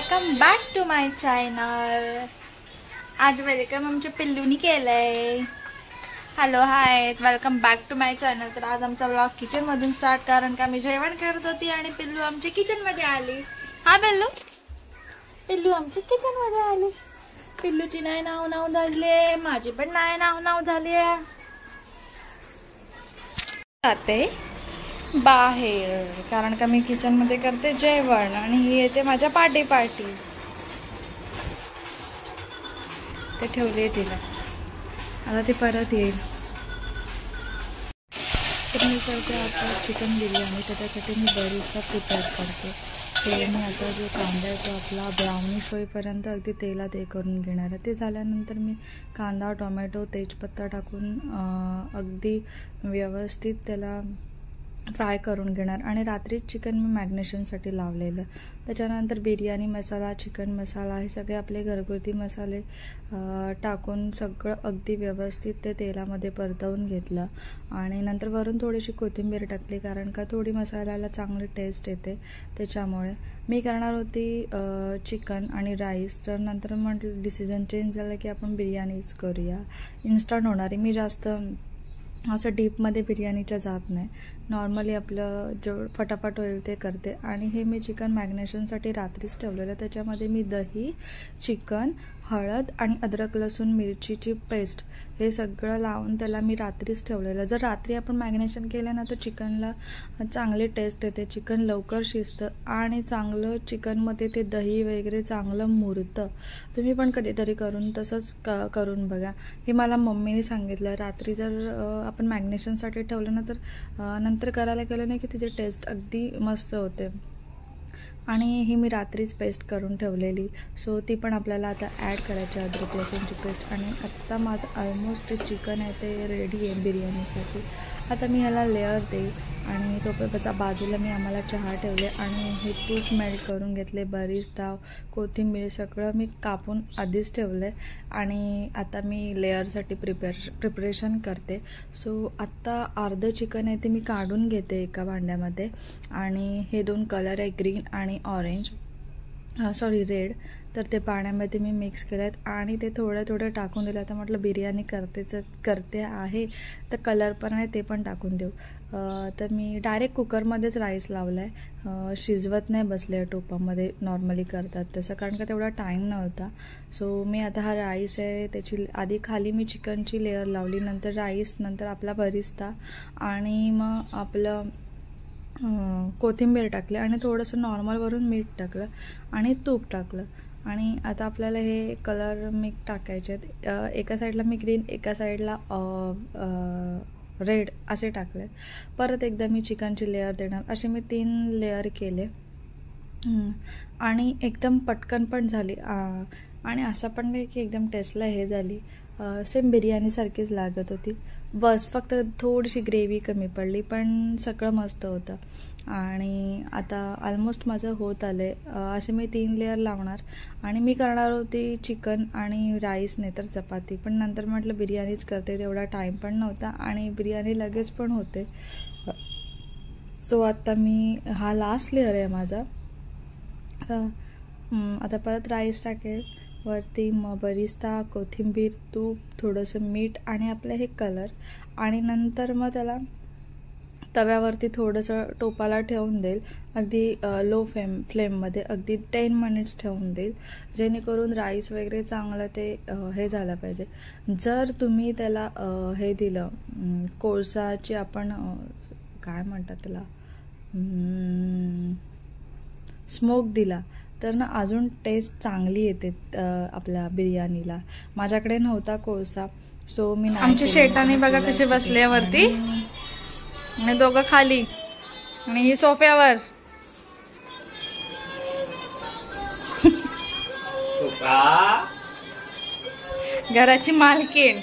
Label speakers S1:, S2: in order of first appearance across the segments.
S1: Welcome back to my channel आज welcome आमच्या पिल्लूनी केलंय. Hello hi welcome back to my channel तर आज आमचा ब्लॉग किचनमधून स्टार्ट कारण का मी जेवण करत होती आणि पिल्लू आमच्या किचनमध्ये आली. हा पिल्लू? पिल्लू आमच्या किचनमध्ये आली. पिल्लूची नाही नाव नाव झाली माझी पण नाही नाव नाव झाली जाते. बाहेर कारण का मी किचनमध्ये करते जेवण आणि ही येते माझ्या पार्टी पार्टी ते ठेवले तिला. आता ती परत येईल. तर मी करते आता चिकन बिर्याणी त्याच्यासाठी मी बरीचसा प्रिपेअर करते. ते मी आता जो कांदा आहे तो आपला ब्राउनिश होईपर्यंत अगदी तेलात हे करून घेणार आहे. ते झाल्यानंतर मी कांदा टोमॅटो तेजपत्ता टाकून अगदी व्यवस्थित त्याला फ्राय करून घेणार. आणि रात्रीच चिकन मी मॅग्नेशनसाठी लावलेलं. त्याच्यानंतर बिर्याणी मसाला चिकन मसाला हे सगळे आपले घरगुती मसाले टाकून सगळं अगदी व्यवस्थित ते तेलामध्ये परतवून घेतलं. आणि नंतर वरून थोडीशी कोथिंबीर टाकली कारण का थोडी मसाल्याला चांगली टेस्ट येते त्याच्यामुळे. मी करणार होती चिकन आणि राईस तर नंतर म्हटलं डिसिजन चेंज झालं की आपण बिर्याणीच करूया. इन्स्टंट होणारी मी जास्त असं डीपमध्ये बिर्याणीच्या जात नाही. नॉर्मली आपलं जेवढं फटाफट होईल ते करते. आणि हे मी चिकन मॅग्नेशनसाठी रात्रीच ठेवलेलं त्याच्यामध्ये मी दही चिकन हळद आणि अद्रक लसूण मिरचीची पेस्ट हे सगळं लावून त्याला मी रात्रीच ठेवलेलं जर रात्री आपण मॅग्नेशन केलं ना तर चिकनला चांगली टेस्ट येते. चिकन लवकर शिजतं आणि चांगलं चिकनमध्ये ते दही वगैरे चांगलं मुरतं. तुम्ही पण कधीतरी करून तसंच क करून बघा. हे मला मम्मीने सांगितलं. रात्री जर आपण मॅग्नेशनसाठी ठेवलं ना तर नंतर करायला गेलं नाही की तिची टेस्ट अगदी मस्त होते. आणि ही मी रात्रीच पेस्ट करून ठेवलेली. सो ती पण आपल्याला आता ॲड करायची अद्रक लसूणची पेस्ट. आणि आत्ता माझं ऑलमोस्ट चिकन आहे ते रेडी आहे बिर्याणीसाठी. आता मी ह्याला लेअर देईल. आणि तो बाजूला मी आम्हाला चहा ठेवले आणि हे तूप मेल्ट करून घेतले. बरीच ताव कोथिंबीर सगळं मी कापून आधीच ठेवलं आहे आणि आता मी लेअरसाठी प्रिपेर प्रिपरेशन करते. सो आत्ता अर्धं चिकन आहे ते मी काढून घेते एका भांड्यामध्ये. आणि हे दोन कलर आहे ग्रीन आणि ऑरेंज सॉरी रेड तर ते पाण्यामध्ये मी मिक्स केलं आहेत आणि ते थोडं थोडं टाकून दिलं. तर म्हटलं बिर्याणी करतेच करते आहे. तर कलर पण आहे ते पण टाकून देऊ. तर मी डायरेक्ट कुकरमध्येच राईस लावला आहे शिजवत नाही बसले टोपामध्ये. नॉर्मली करतात तसं कारण का तेवढा टाईम नव्हता. सो मी आता हा राईस आहे त्याची आधी खाली मी चिकनची लेअर लावली नंतर राईस नंतर आपला बरिस्ता आणि मग आपलं कोथिंबीर टाकली आणि थोडंसं नॉर्मलवरून मीठ टाकलं आणि तूप टाकलं. आणि आता आपल्याला हे कलर मी टाकायचे आहेत. एका साईडला मी ग्रीन एका साईडला रेड असे टाकले परत एकदा मी चिकनची लेअर देणार. असे मी तीन लेअर केले. आणि एकदम पटकन पण झाली. आणि असं पण नाही की एकदम टेस्टला हे झाली. सेम बिर्याणीसारखीच लागत होती. बस फक्त थोडीशी ग्रेव्ही कमी पडली पण सगळं मस्त होतं. आणि आता ऑलमोस्ट माझं होत आलं आहे असे मी तीन लेअर लावणार. आणि मी करणार होती चिकन आणि राईस नाही तर चपाती. पण नंतर म्हटलं बिर्याणीच करते तेवढा टाईम पण नव्हता. आणि बिर्याणी लगेच पण होते. सो आता मी हा लास्ट लेअर आहे माझा. आता परत राईस टाकेल. वरती मग बरिस्ता कोथिंबीर तूप थोडंसं मीठ आणि आपलं हे कलर आणि नंतर मग त्याला तव्यावरती थोडंसं टोपाला ठेवून देईल. अगदी लो फ्लेम फ्लेममध्ये अगदी टेन मिनिट्स ठेवून देईल. जेणेकरून राईस वगैरे चांगलं ते हे झालं पाहिजे. जर तुम्ही त्याला हे दिलं कोळसाची आपण काय म्हणतात त्याला? स्मोक दिला तर ना अजून टेस्ट चांगली येते आपल्या बिर्याणीला. माझ्याकडे नव्हता कोळसा सो मी आमच्या शेटाने बघा कसे बसल्यावरती आणि दोघं खाली. आणि ही सोफ्यावर. घराची मालकीण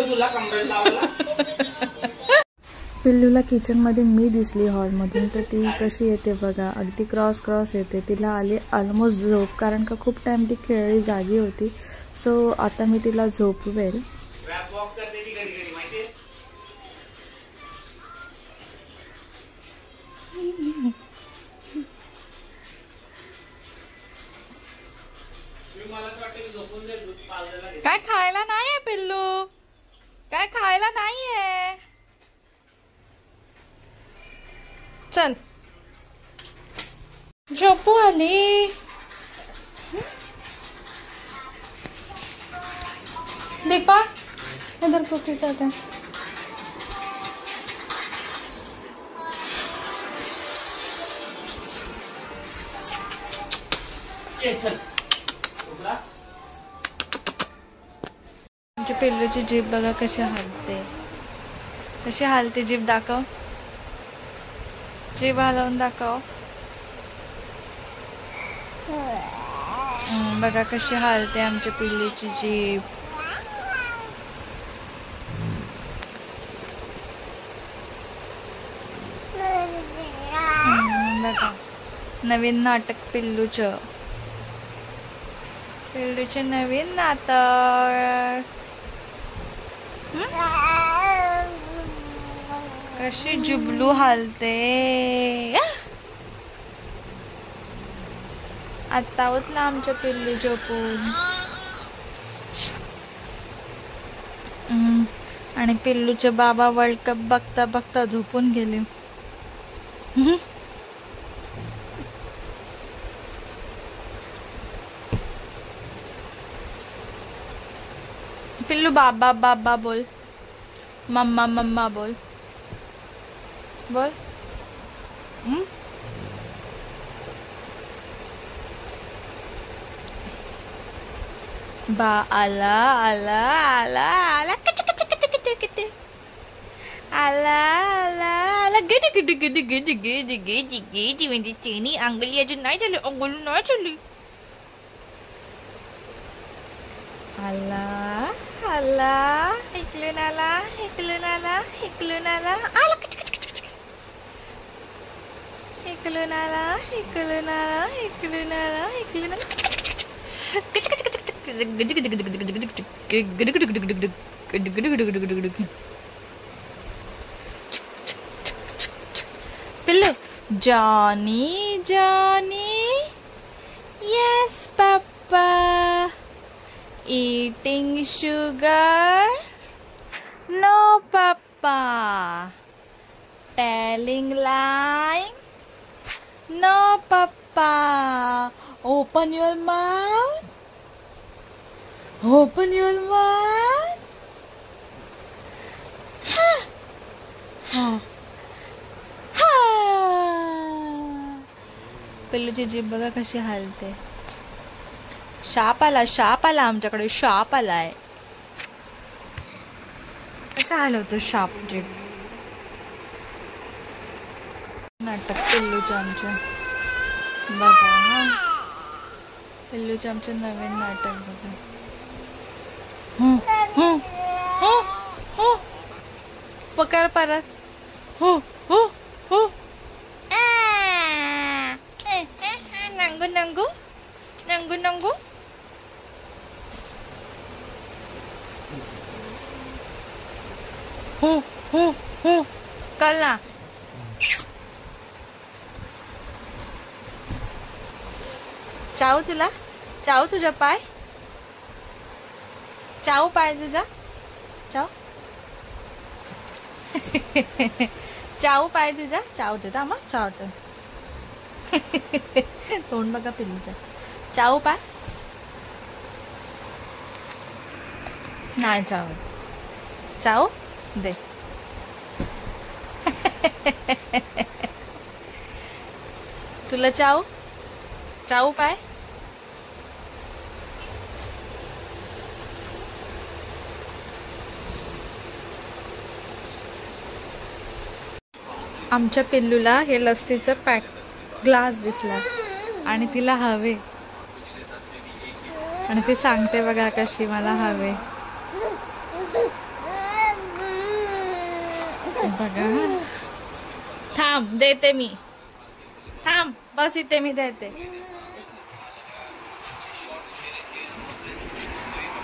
S1: तुला पिल्लूला किचनमध्ये मी दिसली हॉलमधून. तर ती कशी येते बघा. अगदी क्रॉस क्रॉस येते. तिला आली ऑलमोस्ट झोप. कारण का खूप टाईम ती खेळली जागी होती. सो आता मी तिला झोपवेल. काय खायला नाहीये पिल्लू? काय खायला नाहीये?
S2: चल झोपू आली दीपा इधर कुकी चाट आमच्या पिल्लूची जीभ बघा कशी हालते. कशी हालते जीभ दाखव. जीभ हलवून दाखव. बघा कशी हालते आमच्या पिल्लीची जीभ. हम्म, बघा. नवीन नाटक पिल्लूच. पिल्लूचे नवीन नाटक. कशी जुबलू हालते. आता उठला आमच्या पिल्लू झोपून. आणि पिल्लूचे बाबा वर्ल्ड कप बघता बघता झोपून गेले. पिल्लू बाबा बाबा बोल. मम्मा मम्मा बोल. Wohl. Hm? Ba ala ala ala ala kete kete kete kete kete. Ala ala ala gede gede gede gede gede gede gede. Wendy cini anggeli aja naik jadi anggul naik jadi. Ala ala iklan ala iklan ala iklan ala ala kelunala, kelunala, kelunala, kelunala. Kecik kecik kecik kecik kecik Pillow. Johnny, Johnny. Yes, Papa. Eating sugar? No, Papa. Telling line? No, Papa. Open your mouth. Open your mouth. Ha. Ha. Ha. पिल्लूची जीभ बघा कशी हालते शाप आला शाप आला आमच्याकडे शाप आलाय कसा हलवतो शाप जीभ नाटक पिल्लूचं आमचं बघा हा. पिल्लूचं आमचं नवीन नाटक बघा. हं, पकड परत. हो हो हो. नंगू नंगू. नंगू नंगू. हो हो हो. कला ଚାହୁଥିଲା ଚାହୁଛୁ ଯା ପାଏ ଚାଉ ପାଏ ତୁ ଯା ଚାଉ चाऊ पाए तुझ्या? चाव तुझा मग चावत तोंड बघा पिलूच्या चाऊ पाय? नाही चाव. चाऊ दे. तुला चाऊ चाऊ पाय? आमच्या पिल्लूला हे लस्सीचं पॅक ग्लास दिसला. आणि तिला हवे. आणि ती सांगते बघा कशी मला हवे. बघा. थांब देते मी. थांब बस इथे मी देते.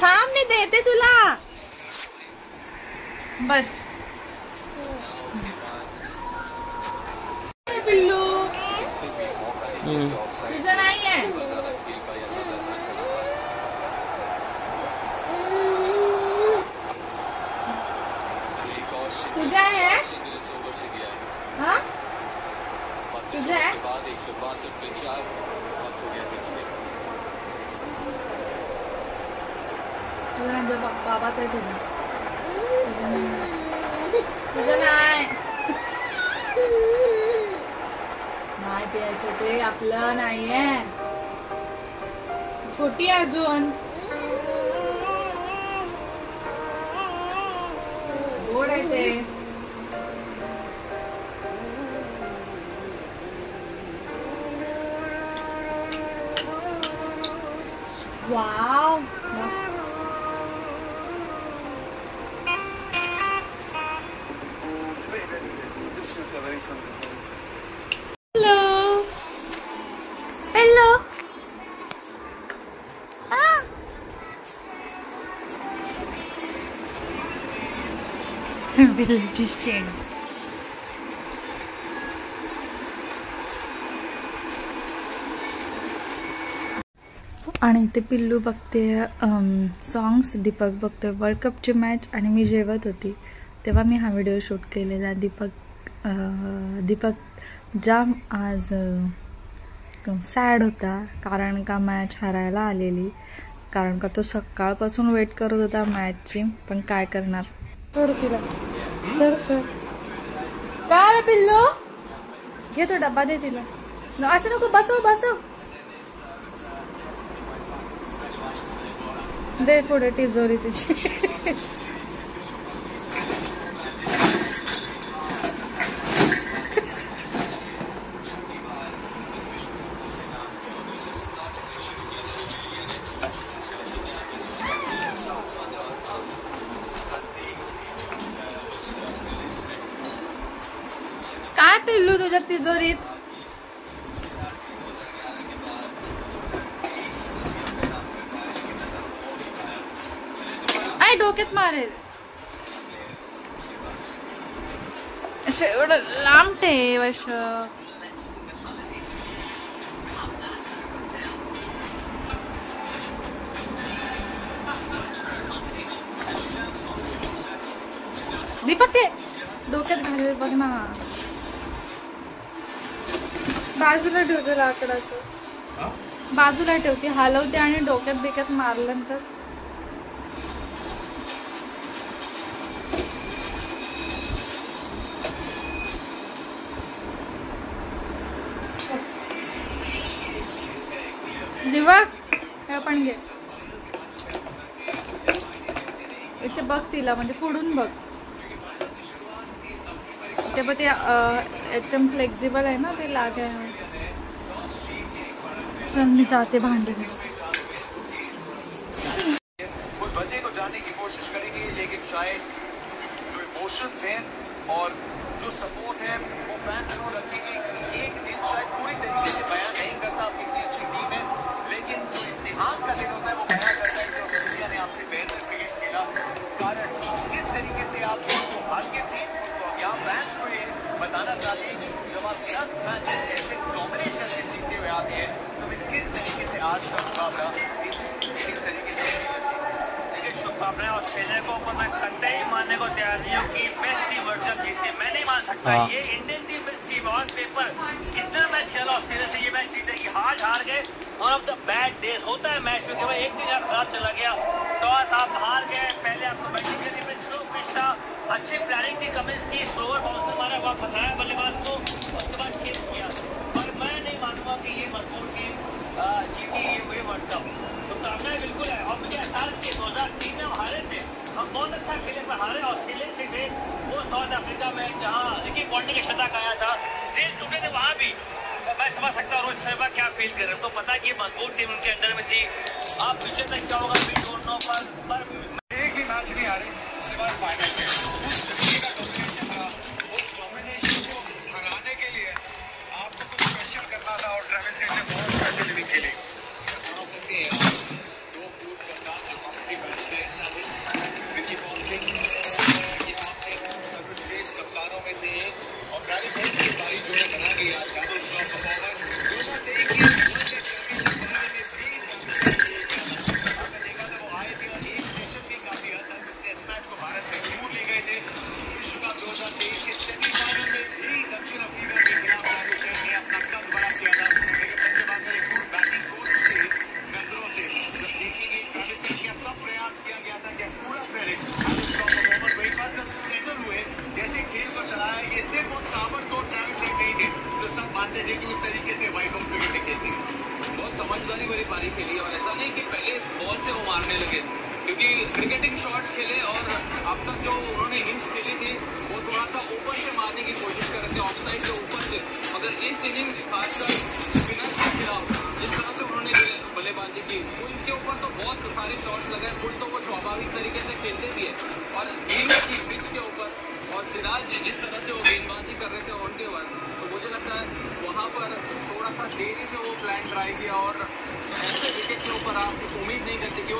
S2: थांब मी देते तुला. बस. पिल्लू. तुझं नाही आहे तुझं आहे? हा?
S1: तुझं आहे?
S3: बाद एक सौ बासठ पे चार आउट हो गया पिच में
S1: तुझं नाही. तुझं प्यायचं ते आपलं नाहीये. छोटी अजून. गोड आहे ते. वाव. Village change. आणि ते पिल्लू बघते सॉंग्स दीपक बघतोय. वर्ल्ड कपची मॅच आणि मी जेवत होती. तेव्हा मी हा व्हिडिओ शूट केलेला. दीपक दीपक जाम आज सॅड होता कारण का मॅच हारायला आलेली? कारण का तो सकाळपासून वेट करत होता मॅचची पण काय करणार? तिला. तर सर काय रे पिल्लू? घे तो डब्बा दे तिला. असं नको बसव बसव. दे पुढे तिजोरी तिची काय दोरीत आय डोक्यात मारेल असे एवढं लांब ठेव दीपक ते डोक्यात घालेल बघ ना. बाजूला ठेवते लाकडाचं. बाजूला ठेवते. हलवते आणि डोक्यात बिक्यात मारल्यानंतर दिवक हे पण घे. इथे बघ तिला म्हणजे पुढून बघ. ते पण ते एकदम फ्लेक्झिबल आहे ना ते लाग आहे चल मी जाते भांडी घासते।
S3: हैं और जो सपोर्ट है, वो फ़ैन ज़रूर रखेंगे। एक दिन शायद पूरी तरीके से बयान नहीं करता, कितनी अच्छी टीम है, लेकिन जो इम्तिहान का दिन होता है, वो बयान करता है कि ऑस्ट्रेलिया ने आपसे बेहतर क्रिकेट खेला कारण किस तरीके से आप तो हार के थे तो यहाँ फैंस को ये बताना चाहते हैं कि जब आप दस मैच ऐसे डोमिनेट करके जीतते हुए आते हैं। तो फिर किस तरीके से आज का मुकाबला किस तरीके से
S4: देखिए शुभकामनाएँ ऑस्ट्रेलिया को पर मैं कतई मानने को तैयार नहीं हूँ कि बेस्ट टीम वर्ल्ड कप जीती। है। मैं नहीं मान सकता।
S5: हाँ।
S4: ये Indian team best team on paper कितना मैच खेला ऑस्ट्रेलिया से ये मैच जीतेगी आज हार गए। One of the bad days होता है मैच में केवल एक दिन आप खराब चला गया। टॉस आप हार गए पहले आपको बैटिंग करनी में था अच्छी प्लानिंग थी कमिंस की स्लोअर बॉल से मारा हुआ फंसाया बल्लेबाज को, उसके बाद चेस किया। पर मैं नहीं मानूँगा कि ये मज़बूत टीम जीती ये हुए वर्ल्ड कप शुभकामनाएँ बिल्कुल है। और मुझे एहसास के दो हज़ार तीन में हम हारे थे। हम बहुत अच्छा खेले, पर हारे ऑस्ट्रेलिया से थे। वो साउथ अफ्रीका में जहाँ रिकी पॉन्टी के शतक आया था। दिल टूटे थे वहाँ भी। मैं समझ सकता हूँ रोहित शर्मा क्या फील कर रहे हैं। तो पता है कि मज़बूत टीम उनके अंदर में थी। आप फ्यूचर तक क्या होगा पर पर
S3: एक भी मैच नहीं हारे। सिवाय Let's find it here.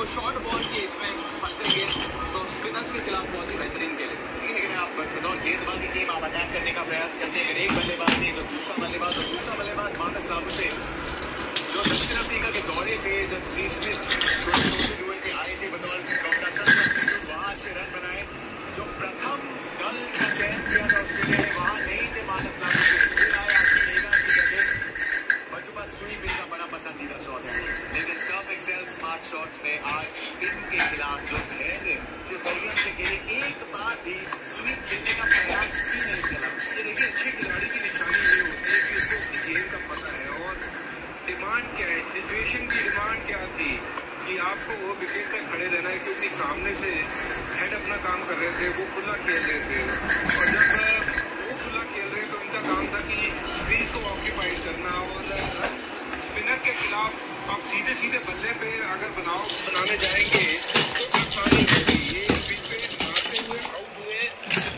S3: Short ball के इसमें फंसेंगे। तो स्पिनर्स के खिलाफ बहुत ही बेहतरीन खेले आप बतौर गेंदबाजी आप अटैक करने का प्रयास करते हैं। एक बल्लेबाज नहीं तो दूसरा बल्लेबाज और दूसरा बल्लेबाज मानस लाबुशे जो दक्षिण अफ्रीका के दौरे थे, जब सी स्मिथ आए थे बतौर खिलाफ
S5: आप सीधे सीधे बल्ले पे अगर बनाओ बनाने जाएँगे तो आसानी होगी ये पिच पे मारते हुए आउट हुए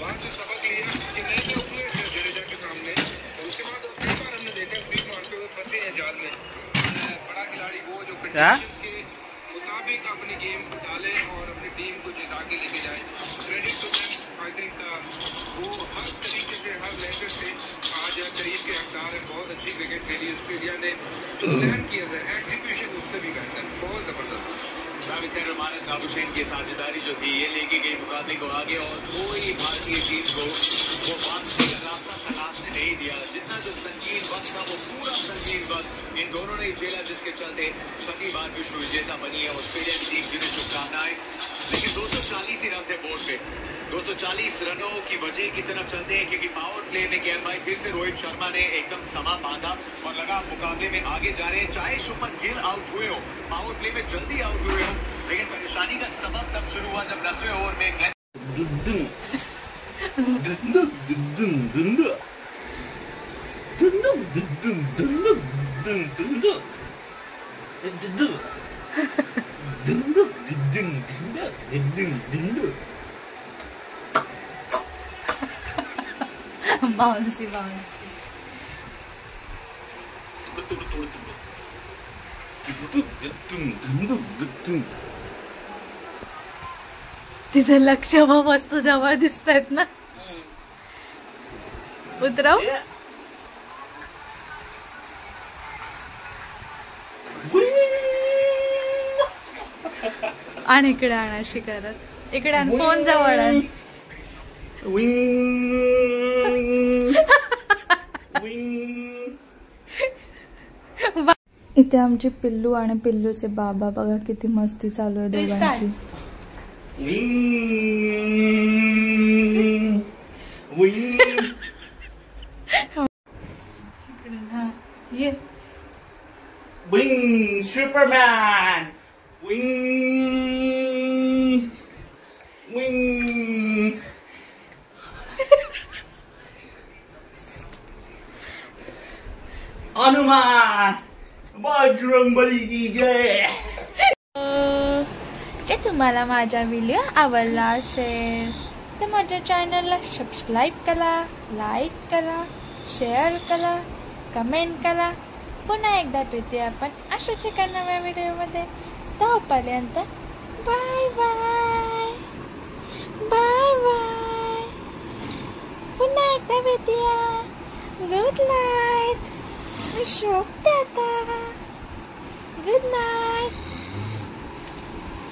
S5: वहाँ से सबक लिया चेन्नई में हुए जडेजा के सामने? और उसके बाद कई बार हमने देखा फ्री मारते हुए फंसे हैं जाल में। बड़ा खिलाड़ी वो जो कंडीशंस के मुताबिक अपनी गेम को डाले और अपनी टीम को जिता के लेके जाए credit to them I think वो हर तरीके से हर लहजे से आज करीब के हकदार है बहुत क्रिकेट खेली ऑस्ट्रेलिया ने जो प्लान किया था। एग्जीक्यूशन उससे भी बेहतर। बहुत ज़बरदस्त।
S3: की साझेदारी जो थी, ये लेके गई मुकाबले को आगे और कोई भारतीय टीम को वो वापसी का रास्ता नहीं दिया। जितना जो संगीन वक्त था, वो पूरा संगीन वक्त इन दोनों ने झेला, जिसके चलते छठी बार विश्व विजेता बनी है। ऑस्ट्रेलियन टीम जिन्हें शुभकामनाएँ। लेकिन 240 ही रन थे बोर्ड पे। 240 रनों की वजह की तरफ़ चलते हैं, क्योंकि पावर प्ले में गेंद भाई फिर से रोहित शर्मा ने एकदम समा बांधा और लगा मुकाबले में आगे जा रहे हैं। चाहे शुभमन गिल आउट हुए हो पावर प्ले में जल्दी आउट हुए हो, लेकिन परेशानी का सबब तब शुरू हुआ जब दसवें ओवर में ग्लेन
S2: बाउन्सी बाउन्सी तिचं लक्ष व वस्तू जवळ दिसत आहेत ना उतरव आणि इकडे आण अशी करत इकडे आण फोन जवळ आण. इथे आमची पिल्लू आणि पिल्लूचे बाबा बघा किती मस्ती चालू आहे दोघांची. हा, ये.
S6: Wing. Superman! Wing! Wing! Hanuman Bajrangbali की जय
S2: जे तुम्हाला माझा व्हिडिओ आवडला असेल तर माझ्या चॅनलला सबस्क्राईब करा लाईक करा शेअर करा कमेंट करा. पुन्हा एकदा भेटूया आपण अशाच एका नव्या व्हिडिओमध्ये तोपर्यंत बाय बाय बाय बाय पुन्हा एकदा भेटूया. गुड नाईट मी शोभते आता गुड नाईट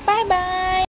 S2: बाय बाय